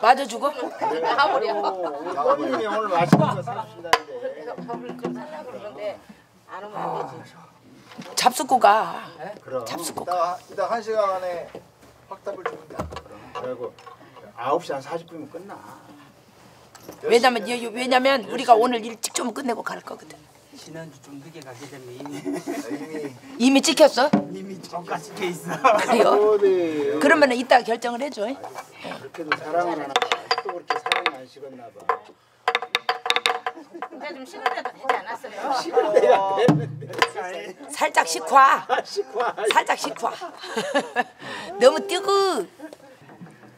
맞아 주고? 아버님이 오늘 맛있는 거 사주신다는데 밥을 좀 살라 그러는데 안 오면 안 되지. 잡숫고 가. 그럼 잡수고 이따 이따 한 시간 안에 확답을 주면 돼 그리고 9시 한 40분이면 끝나 왜냐면 여- 왜냐면 우리가 오늘 일찍 좀 끝내고 갈 거거든. 지난주 좀 늦게 가게 되면 이미 이미 이미 찍혔어? 이미 똑같이 돼 있어. 그래요? 그러면 이따 결정을 해줘. 그렇게도 사랑을 하나 봐. 또 그렇게 사랑이 안 식었나 봐 이제 좀 식을 때도 되지 않았어요? 식은데야 되는데 살짝 식화. 식화 살짝 식화. 너무 뜨거.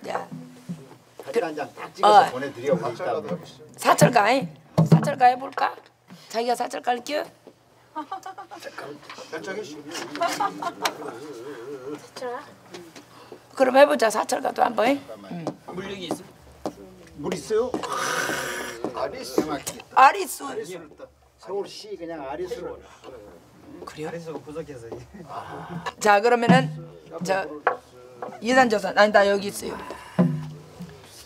야 사진 한장 딱 찍어서 어. 보내드려 우리 이따 사철가 사철가 해볼까? 자기가 사철가 할게. 결정해 그럼 해보자 사철가도 한번. 물력이 있어. 물 있어요? 아리수 아리수. 서울시 그냥 아리수로 그래요? 그래서 부족해서. 자 그러면은 저 이산저산 아니 나 여기 있어요.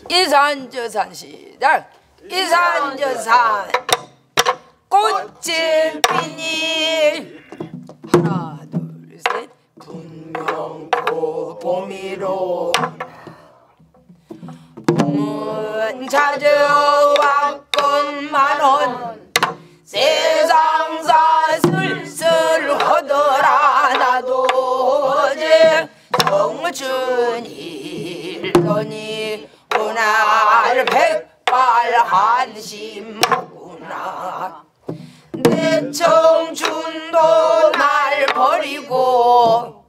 이산저산 시작. 이산저산 꽃을 피니 하나 둘 셋 분명코 봄이로 봄 은 찾아왔건만은 세상사 슬슬하더라. 나도 어제 청춘이 일더니 오날 백발 한심하구나. 내 청춘도 날 버리고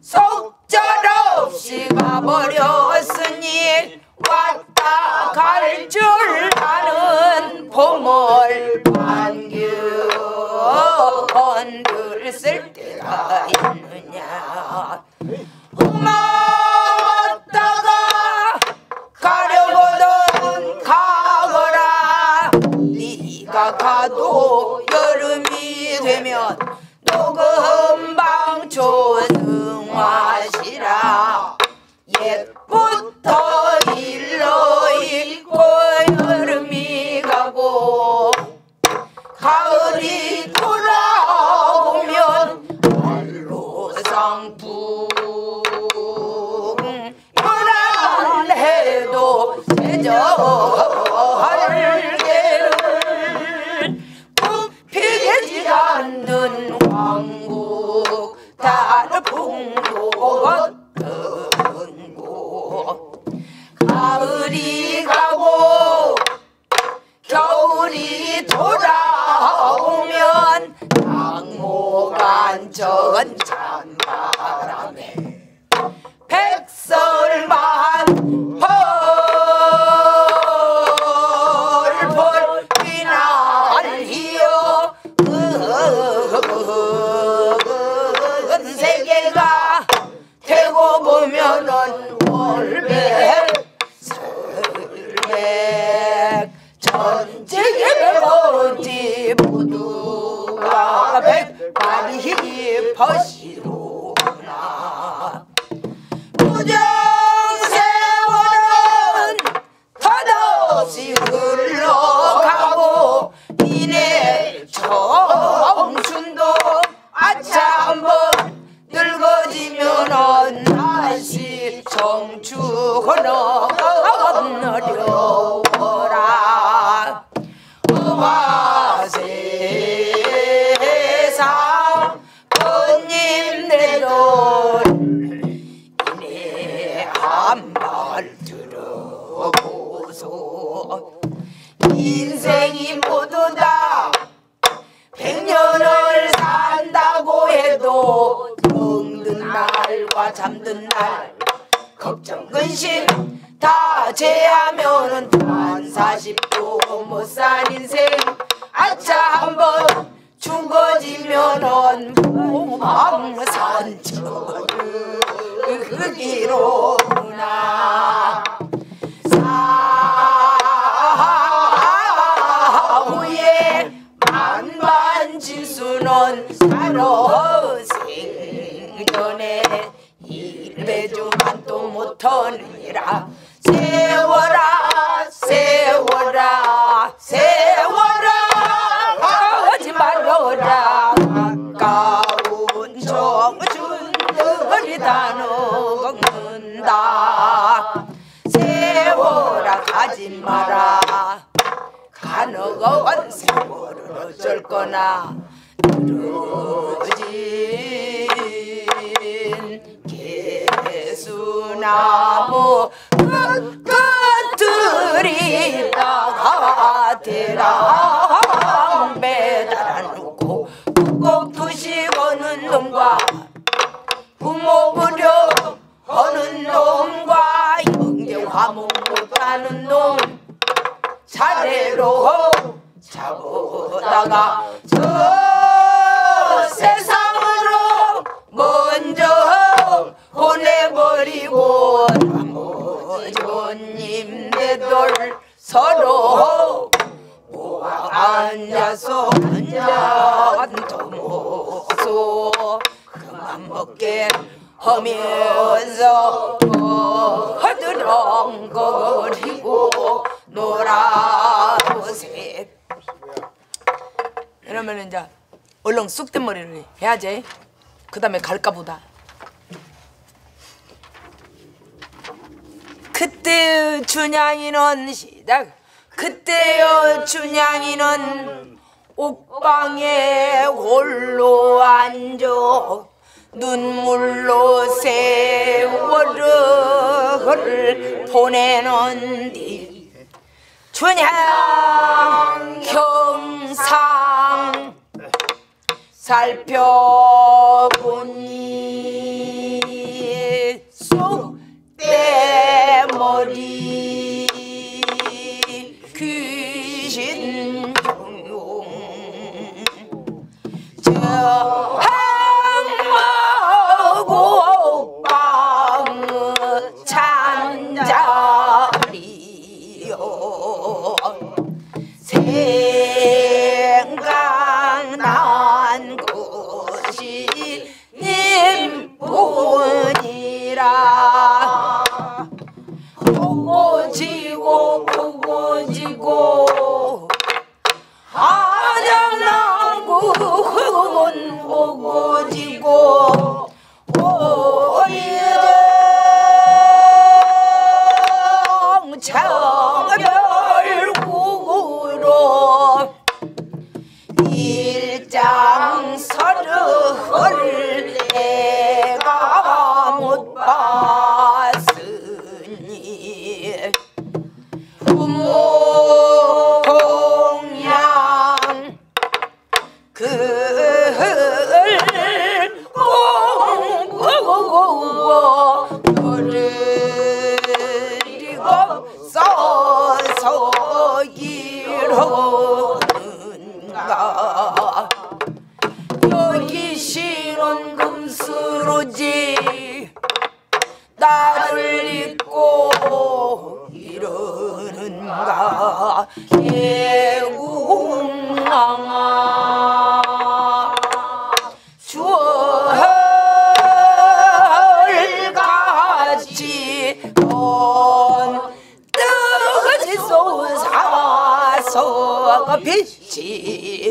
속절없이 가버렸으니 왔다 갈줄 아는 봄을 반겨 건들 때가 있느 알로 덧없 잠든 날. 걱정 근심 다 제하면은 단 40도 못 산 인생. 아차 한번 죽어지면은 봉황산천 그 길로구나. 사후에 만반지수는 살아 못하느니라. 세워라 세워라 세워라. 하지 말어라. 가운 정준들이 다 녹는다. 세워라 가지 마라. 가너건 세월을 어쩔 거나. 늘어진 Namo 서로 모아 앉아서 한잔도 모소. 그만 먹게 하면서 허드렁거리고 놀아보세. 이러면 이제 얼른 쑥된 머리를 해야지. 그 다음에 갈까 보다 그때 춘향이는 시작. 그때요 춘향이는 옥방에 홀로 앉아 눈물로 세월을 보내는 뒤 춘향 형상 살펴보니. 쏙 대머리. 귀신 용저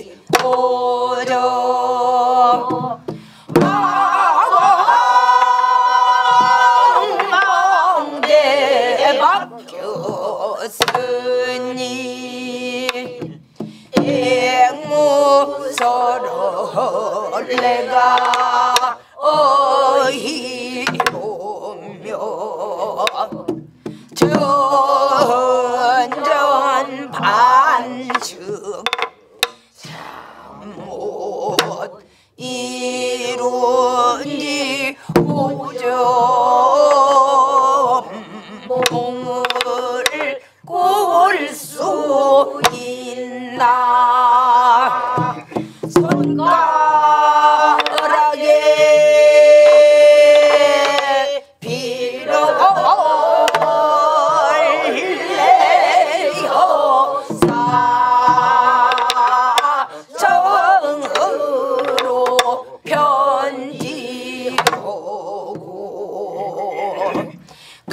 빛이 이룬지 오점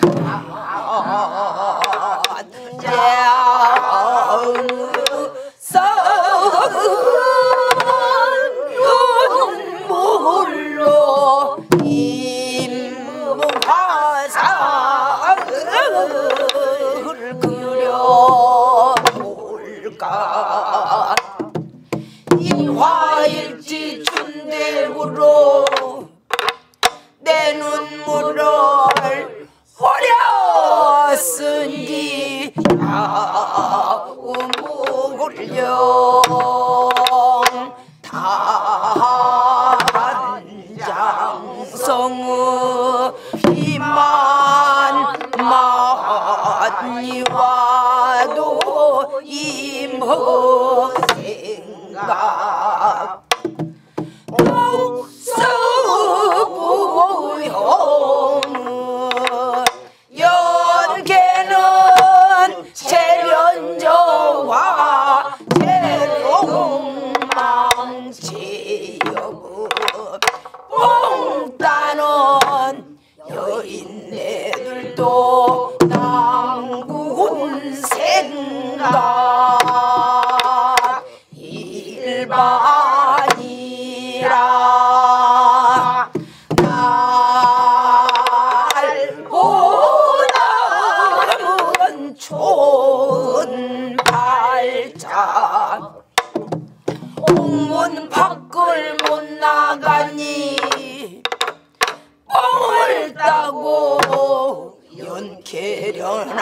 Wow. 목을 올려 정치 여부 뽕따는 연케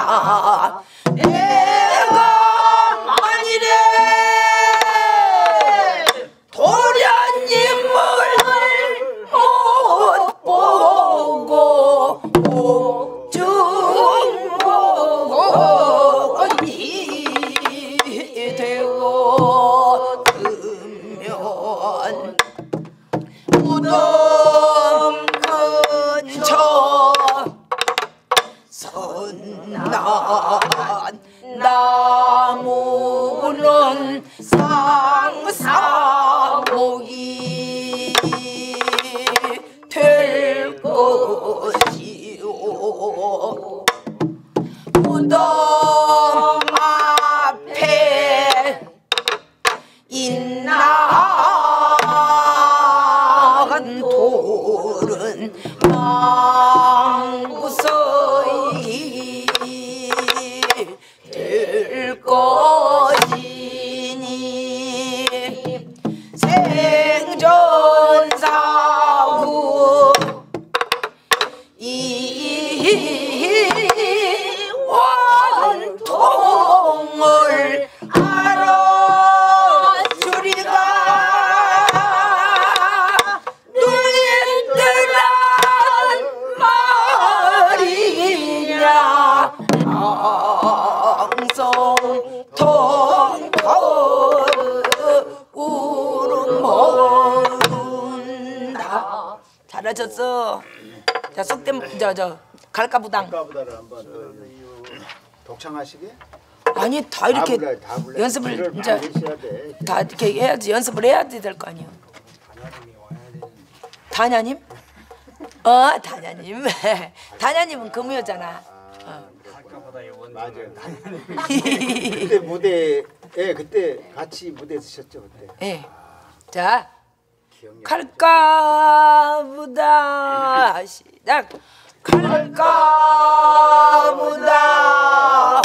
선난 나무는 상사목이 잘하셨어 자 속된 저저 갈까부당 아까보다를 한번 더 독창하시게. 아니 다 이렇게 다 불러, 다 불러. 연습을 이제 많이 하셔야 돼. 다 이렇게 해야지 연습을 해야 될거 아니에요. 다냐님? 어 다냐님. 다냐님은 금요잖아. 맞아요. 그때 무대에 그때 같이 무대 쓰셨죠 그때. 예. 자. 갈까 보다. 시작. 갈까 보다 갈까보다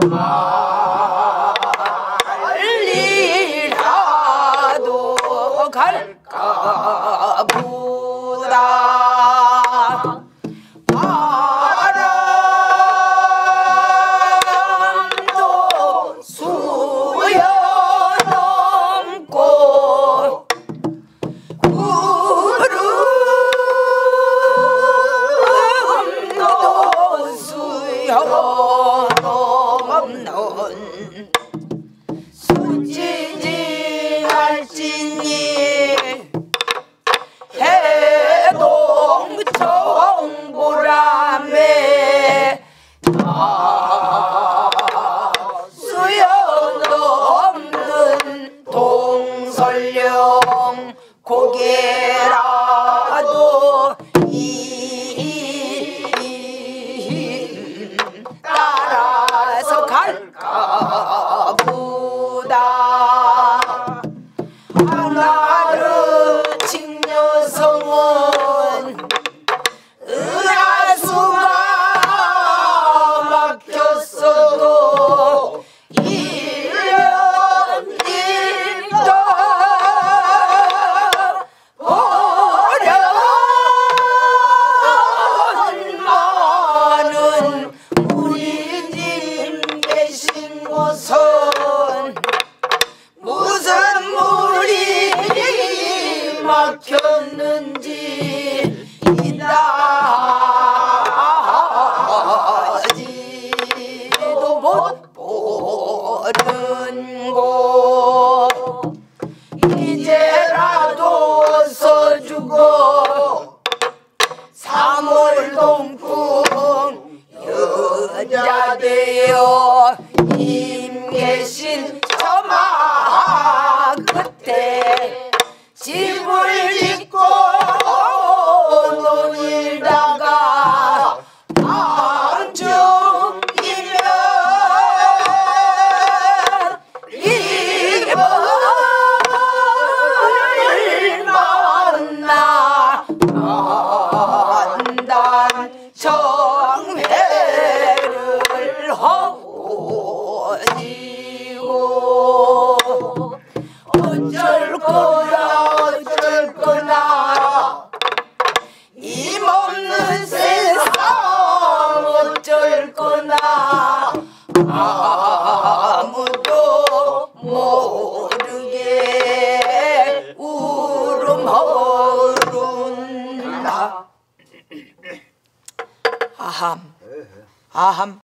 따 Jim. 아함. 아함